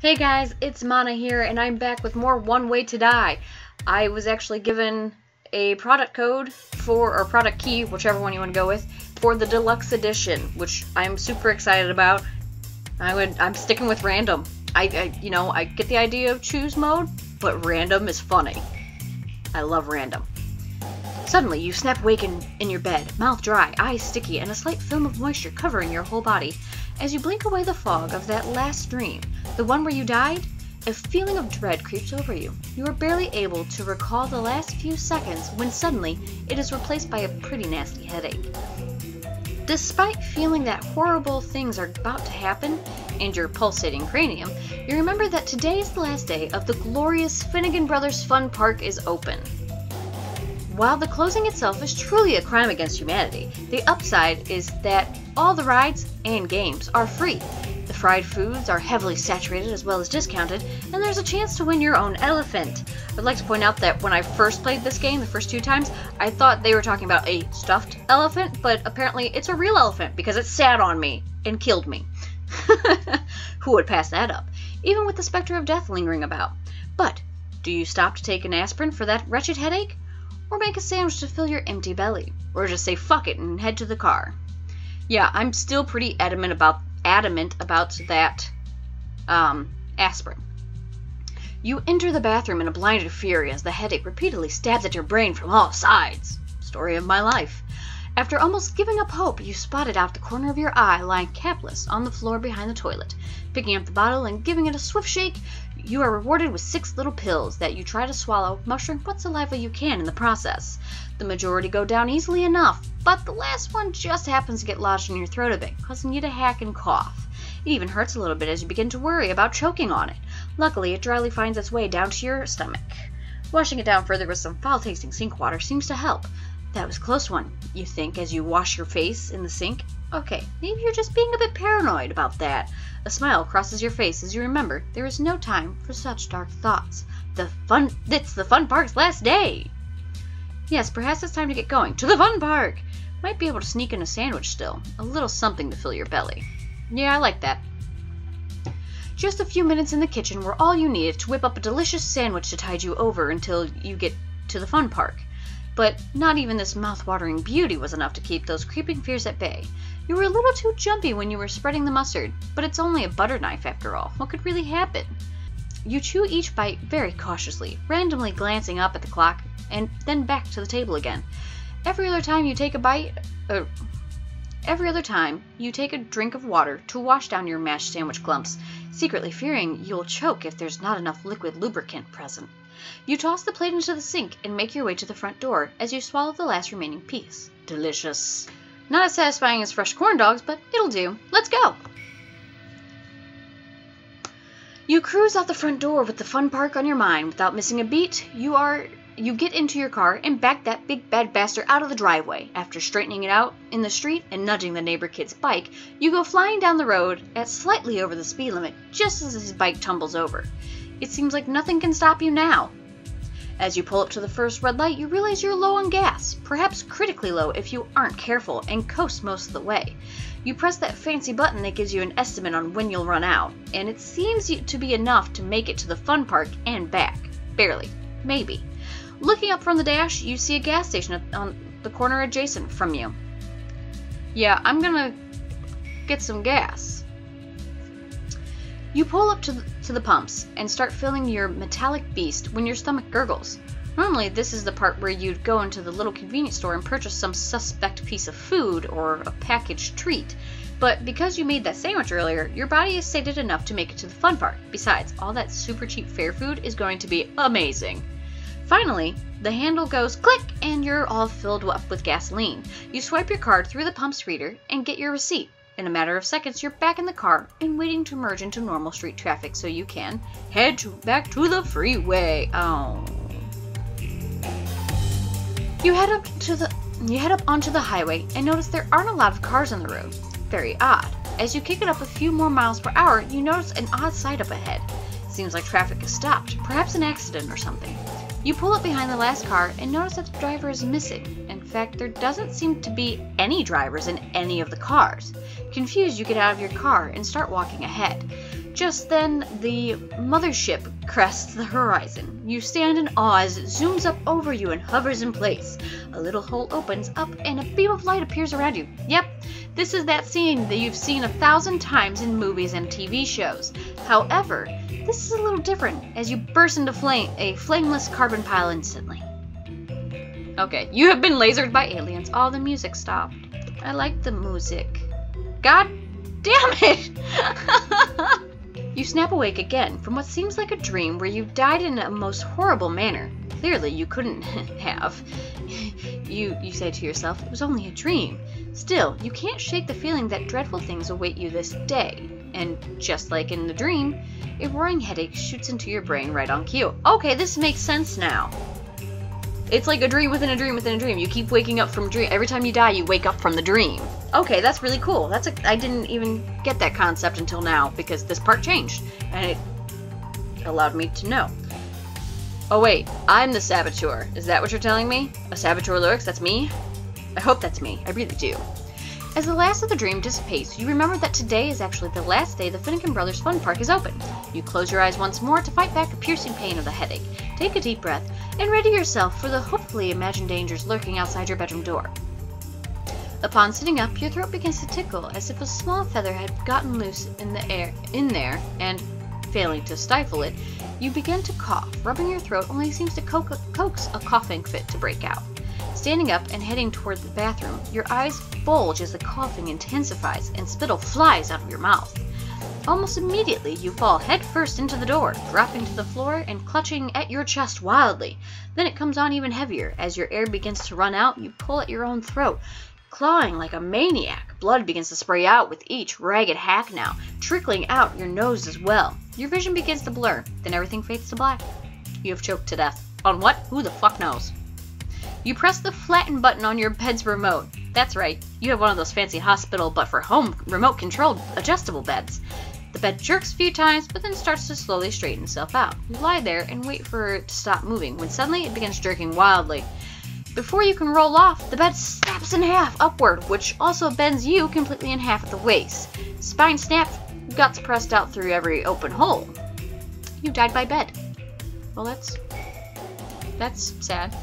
Hey guys, it's Manna here, and I'm back with more One Way to Die. I was actually given a product code for, or product key, whichever one you want to go with, for the deluxe edition, which I'm super excited about. I would, I'm sticking with random. I, I, you know, I get the idea of choose mode, but random is funny. I love random. Suddenly, you snap awake in, in your bed, mouth dry, eyes sticky, and a slight film of moisture covering your whole body. As you blink away the fog of that last dream, the one where you died, a feeling of dread creeps over you. You are barely able to recall the last few seconds when suddenly it is replaced by a pretty nasty headache. Despite feeling that horrible things are about to happen and your pulsating cranium, you remember that today is the last day of the glorious Finnegan Brothers Fun Park is open. While the closing itself is truly a crime against humanity, the upside is that all the rides and games are free. The fried foods are heavily saturated as well as discounted, and there's a chance to win your own elephant. I'd like to point out that when I first played this game the first two times, I thought they were talking about a stuffed elephant, but apparently it's a real elephant because it sat on me and killed me. Who would pass that up? Even with the specter of death lingering about. But do you stop to take an aspirin for that wretched headache? Or make a sandwich to fill your empty belly, or just say fuck it and head to the car. Yeah, I'm still pretty adamant about adamant about that um, aspirin. You enter the bathroom in a blinded fury as the headache repeatedly stabs at your brain from all sides. Story of my life. After almost giving up hope, you spot it out the corner of your eye lying capless on the floor behind the toilet. Picking up the bottle and giving it a swift shake, you are rewarded with six little pills that you try to swallow, mushing what saliva you can in the process. The majority go down easily enough, but the last one just happens to get lodged in your throat a bit, causing you to hack and cough. It even hurts a little bit as you begin to worry about choking on it. Luckily, it dryly finds its way down to your stomach. Washing it down further with some foul tasting sink water seems to help. That was close one, you think, as you wash your face in the sink. Okay, maybe you're just being a bit paranoid about that. A smile crosses your face as you remember there is no time for such dark thoughts. The fun it's the fun park's last day. Yes, perhaps it's time to get going. To the fun park! Might be able to sneak in a sandwich still. A little something to fill your belly. Yeah, I like that. Just a few minutes in the kitchen were all you needed to whip up a delicious sandwich to tide you over until you get to the fun park. But not even this mouth-watering beauty was enough to keep those creeping fears at bay. You were a little too jumpy when you were spreading the mustard, but it's only a butter knife after all. What could really happen? You chew each bite very cautiously, randomly glancing up at the clock and then back to the table again. Every other time you take a bite, uh, every other time you take a drink of water to wash down your mashed sandwich clumps, secretly fearing you'll choke if there's not enough liquid lubricant present. You toss the plate into the sink and make your way to the front door as you swallow the last remaining piece. Delicious. Not as satisfying as fresh corn dogs, but it'll do. Let's go! You cruise out the front door with the fun park on your mind without missing a beat. You are you get into your car and back that big bad bastard out of the driveway. After straightening it out in the street and nudging the neighbor kid's bike, you go flying down the road at slightly over the speed limit just as his bike tumbles over. It seems like nothing can stop you now. As you pull up to the first red light, you realize you're low on gas, perhaps critically low if you aren't careful, and coast most of the way. You press that fancy button that gives you an estimate on when you'll run out, and it seems to be enough to make it to the fun park and back. Barely. Maybe. Looking up from the dash, you see a gas station on the corner adjacent from you. Yeah, I'm gonna get some gas. You pull up to the, to the pumps and start filling your metallic beast when your stomach gurgles. Normally, this is the part where you'd go into the little convenience store and purchase some suspect piece of food or a packaged treat. But because you made that sandwich earlier, your body is sated enough to make it to the fun part. Besides, all that super cheap fair food is going to be amazing. Finally, the handle goes click and you're all filled up with gasoline. You swipe your card through the pump's reader and get your receipt. In a matter of seconds, you're back in the car and waiting to merge into normal street traffic so you can head to, back to the freeway. Oh. You head up to the you head up onto the highway and notice there aren't a lot of cars on the road. Very odd. As you kick it up a few more miles per hour, you notice an odd sight up ahead. Seems like traffic is stopped, perhaps an accident or something. You pull up behind the last car and notice that the driver is missing. In fact, there doesn't seem to be any drivers in any of the cars. Confused, you get out of your car and start walking ahead. Just then, the mothership crests the horizon. You stand in awe as it zooms up over you and hovers in place. A little hole opens up and a beam of light appears around you. Yep, this is that scene that you've seen a thousand times in movies and TV shows. However, this is a little different as you burst into flame, a flameless carbon pile instantly. Okay, you have been lasered by aliens. All the music stopped. I like the music. God damn it! you snap awake again from what seems like a dream where you died in a most horrible manner. Clearly, you couldn't have. You, you say to yourself, it was only a dream. Still, you can't shake the feeling that dreadful things await you this day. And just like in the dream, a roaring headache shoots into your brain right on cue. Okay, this makes sense now. It's like a dream within a dream within a dream. You keep waking up from dream. Every time you die, you wake up from the dream. Okay, that's really cool. That's a. I didn't even get that concept until now because this part changed and it allowed me to know. Oh wait, I'm the saboteur. Is that what you're telling me? A saboteur lyrics? That's me? I hope that's me. I really do. As the last of the dream dissipates, you remember that today is actually the last day the Finnegan Brothers Fun Park is open. You close your eyes once more to fight back the piercing pain of the headache, take a deep breath, and ready yourself for the hopefully imagined dangers lurking outside your bedroom door. Upon sitting up, your throat begins to tickle as if a small feather had gotten loose in the air in there, and failing to stifle it, you begin to cough. Rubbing your throat only seems to co coax a coughing fit to break out. Standing up and heading toward the bathroom, your eyes bulge as the coughing intensifies and spittle flies out of your mouth. Almost immediately, you fall headfirst into the door, dropping to the floor and clutching at your chest wildly. Then it comes on even heavier. As your air begins to run out, you pull at your own throat, clawing like a maniac. Blood begins to spray out with each ragged hack now, trickling out your nose as well. Your vision begins to blur, then everything fades to black. You have choked to death. On what? Who the fuck knows? You press the flatten button on your bed's remote. That's right, you have one of those fancy hospital but for home remote controlled adjustable beds. The bed jerks a few times, but then starts to slowly straighten itself out. You lie there and wait for it to stop moving, when suddenly it begins jerking wildly. Before you can roll off, the bed snaps in half upward, which also bends you completely in half at the waist. Spine snapped, guts pressed out through every open hole. You died by bed. Well, that's that's sad.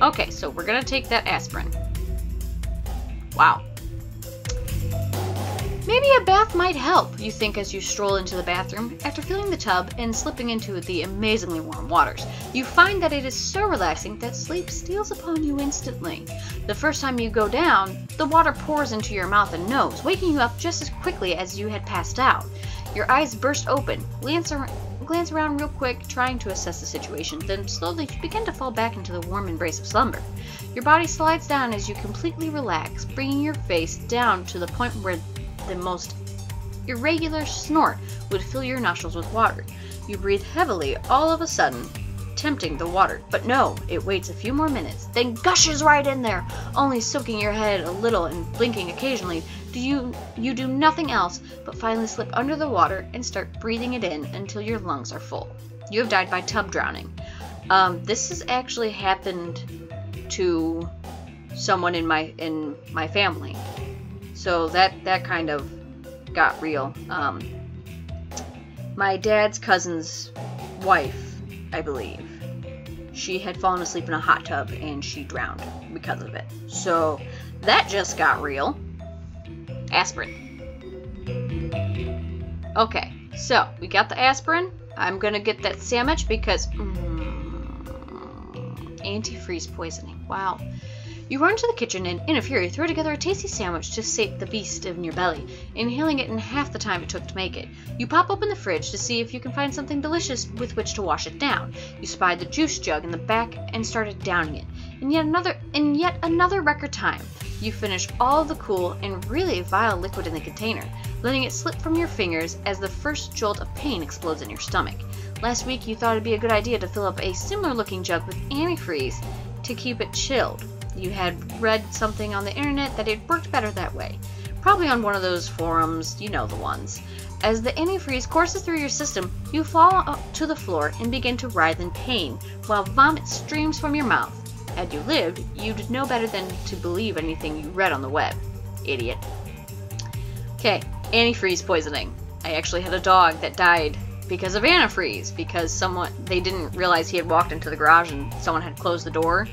Okay, so we're gonna take that aspirin. Wow. Maybe a bath might help, you think as you stroll into the bathroom. After filling the tub and slipping into the amazingly warm waters, you find that it is so relaxing that sleep steals upon you instantly. The first time you go down, the water pours into your mouth and nose, waking you up just as quickly as you had passed out. Your eyes burst open, glance around, real quick, trying to assess the situation, then slowly you begin to fall back into the warm embrace of slumber. Your body slides down as you completely relax, bringing your face down to the point where the most irregular snort would fill your nostrils with water. You breathe heavily all of a sudden, tempting the water. But no, it waits a few more minutes, then gushes right in there, only soaking your head a little and blinking occasionally. Do you you do nothing else but finally slip under the water and start breathing it in until your lungs are full. You have died by tub drowning. Um, this has actually happened to someone in my in my family, so that that kind of got real. Um, my dad's cousin's wife, I believe, she had fallen asleep in a hot tub and she drowned because of it. So that just got real. Aspirin. Okay, so we got the aspirin. I'm gonna get that sandwich because mm, antifreeze poisoning. Wow. You run to the kitchen and, in a fury, throw together a tasty sandwich to sate the beast in your belly, inhaling it in half the time it took to make it. You pop open the fridge to see if you can find something delicious with which to wash it down. You spied the juice jug in the back and started downing it. In yet another in yet another record time, you finish all the cool and really vile liquid in the container, letting it slip from your fingers as the first jolt of pain explodes in your stomach. Last week you thought it'd be a good idea to fill up a similar looking jug with antifreeze to keep it chilled. You had read something on the internet that it worked better that way. Probably on one of those forums, you know the ones. As the antifreeze courses through your system, you fall to the floor and begin to writhe in pain, while vomit streams from your mouth. Had you lived, you'd know better than to believe anything you read on the web. Idiot. Okay, antifreeze poisoning. I actually had a dog that died because of antifreeze because someone they didn't realize he had walked into the garage and someone had closed the door.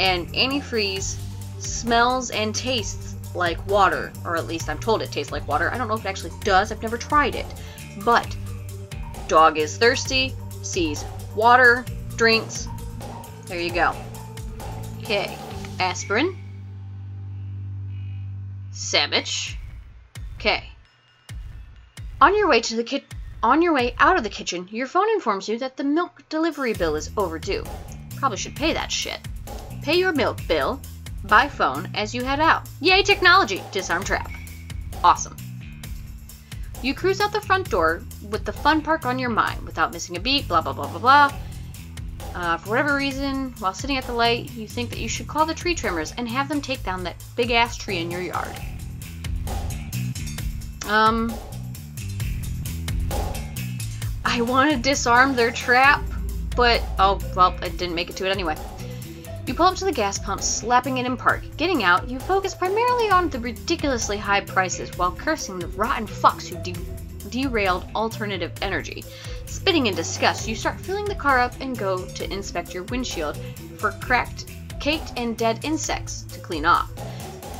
And antifreeze smells and tastes like water, or at least I'm told it tastes like water. I don't know if it actually does. I've never tried it. But dog is thirsty, sees water, drinks. There you go. Okay, aspirin. Sandwich. Okay. On your way to the kit on your way out of the kitchen, your phone informs you that the milk delivery bill is overdue. Probably should pay that shit. Pay your milk bill by phone as you head out. Yay technology! Disarm trap. Awesome. You cruise out the front door with the fun park on your mind without missing a beat, blah blah blah blah blah. Uh, for whatever reason, while sitting at the light, you think that you should call the tree trimmers and have them take down that big ass tree in your yard. Um, I want to disarm their trap, but oh, well, I didn't make it to it anyway. You pull up to the gas pump, slapping it in park. Getting out, you focus primarily on the ridiculously high prices while cursing the rotten fucks who de derailed alternative energy. Spitting in disgust, you start filling the car up and go to inspect your windshield for cracked, caked, and dead insects to clean off.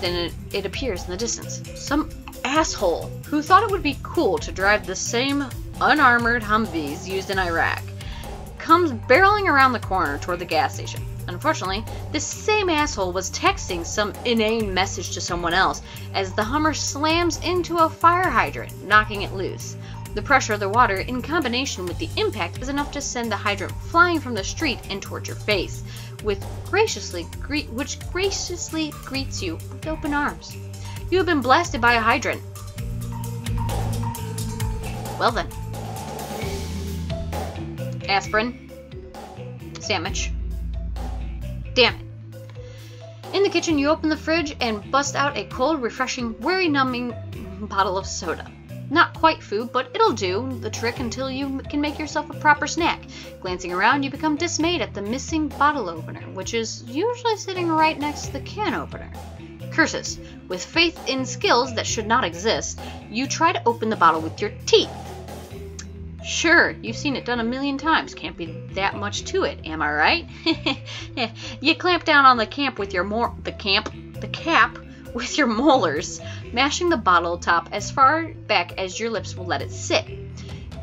Then it, it appears in the distance. Some asshole who thought it would be cool to drive the same unarmored Humvees used in Iraq comes barreling around the corner toward the gas station. Unfortunately, this same asshole was texting some inane message to someone else as the Hummer slams into a fire hydrant, knocking it loose. The pressure of the water, in combination with the impact, is enough to send the hydrant flying from the street and towards your face, with graciously which graciously greets you with open arms. You have been blasted by a hydrant. Well then. Aspirin. Sandwich. Damn it. In the kitchen, you open the fridge and bust out a cold, refreshing, worry numbing bottle of soda. Not quite food, but it'll do the trick until you can make yourself a proper snack. Glancing around, you become dismayed at the missing bottle opener, which is usually sitting right next to the can opener. Curses. With faith in skills that should not exist, you try to open the bottle with your teeth. Sure, you've seen it done a million times. Can't be that much to it, am I right? you clamp down on the camp with your the camp the cap with your molars, mashing the bottle top as far back as your lips will let it sit.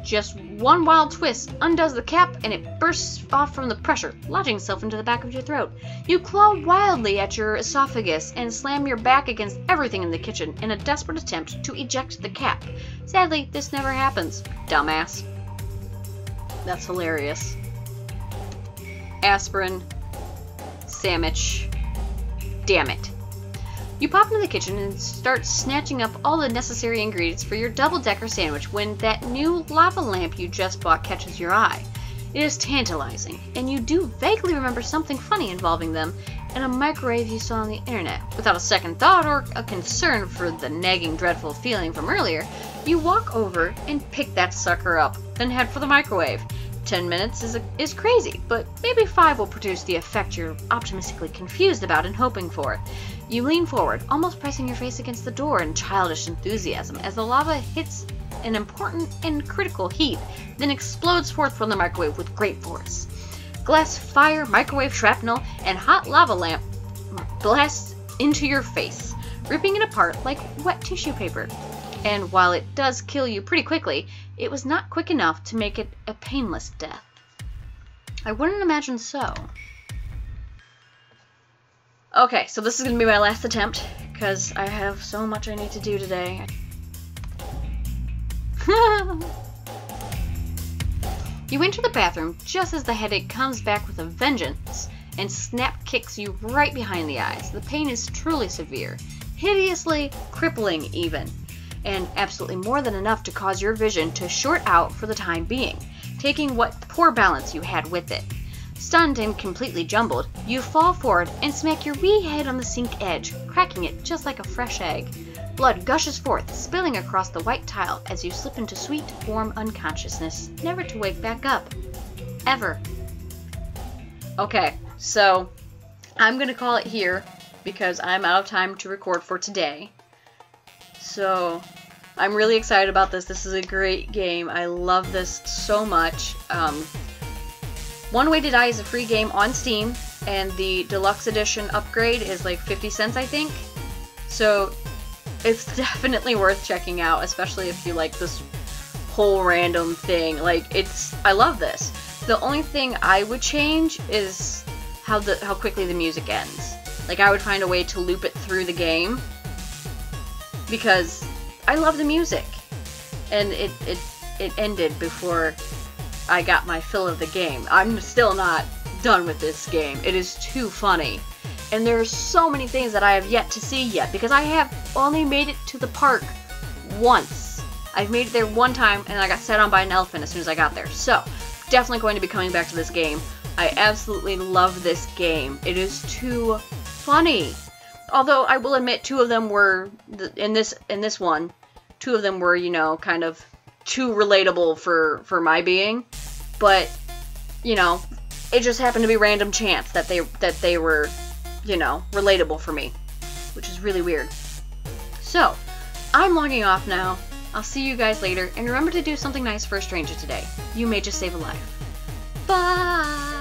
Just one wild twist undoes the cap and it bursts off from the pressure, lodging itself into the back of your throat. You claw wildly at your esophagus and slam your back against everything in the kitchen in a desperate attempt to eject the cap. Sadly, this never happens. Dumbass. That's hilarious. Aspirin. Sandwich. Damn it. You pop into the kitchen and start snatching up all the necessary ingredients for your double decker sandwich when that new lava lamp you just bought catches your eye. It is tantalizing, and you do vaguely remember something funny involving them and a microwave you saw on the internet. Without a second thought or a concern for the nagging, dreadful feeling from earlier, you walk over and pick that sucker up, then head for the microwave. 10 minutes is, a, is crazy, but maybe 5 will produce the effect you're optimistically confused about and hoping for. You lean forward, almost pressing your face against the door in childish enthusiasm as the lava hits an important and critical heat, then explodes forth from the microwave with great force. Glass, fire, microwave shrapnel, and hot lava lamp blast into your face, ripping it apart like wet tissue paper. And while it does kill you pretty quickly, it was not quick enough to make it a painless death. I wouldn't imagine so. Okay, so this is going to be my last attempt, because I have so much I need to do today. you enter the bathroom just as the headache comes back with a vengeance and snap kicks you right behind the eyes. The pain is truly severe, hideously crippling even and absolutely more than enough to cause your vision to short out for the time being, taking what poor balance you had with it. Stunned and completely jumbled, you fall forward and smack your wee head on the sink edge, cracking it just like a fresh egg. Blood gushes forth, spilling across the white tile as you slip into sweet, warm unconsciousness, never to wake back up. Ever. Okay, so I'm going to call it here because I'm out of time to record for today. So, I'm really excited about this. This is a great game. I love this so much. Um, One Way to Die is a free game on Steam, and the deluxe edition upgrade is like 50 cents, I think. So it's definitely worth checking out, especially if you like this whole random thing. Like it's, I love this. The only thing I would change is how the how quickly the music ends. Like I would find a way to loop it through the game because I love the music, and it it it ended before I got my fill of the game. I'm still not done with this game. It is too funny. And there are so many things that I have yet to see yet because I have only made it to the park once. I've made it there one time and I got set on by an elephant as soon as I got there. So, definitely going to be coming back to this game. I absolutely love this game. It is too funny. Although I will admit two of them were in this in this one, two of them were, you know, kind of too relatable for for my being. But, you know, it just happened to be random chance that they that they were, you know, relatable for me, which is really weird. So, I'm logging off now. I'll see you guys later, and remember to do something nice for a stranger today. You may just save a life. Bye!